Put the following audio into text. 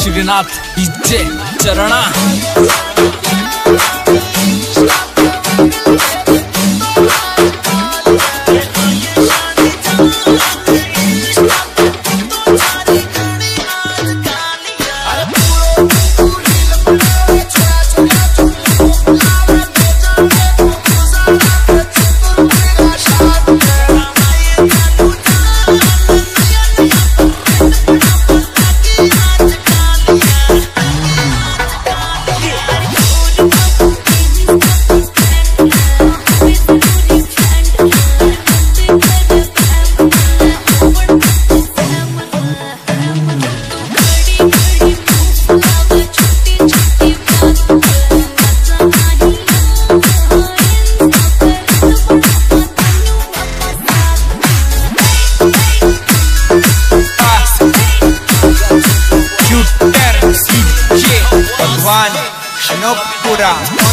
Srinath DJ चरणा। 야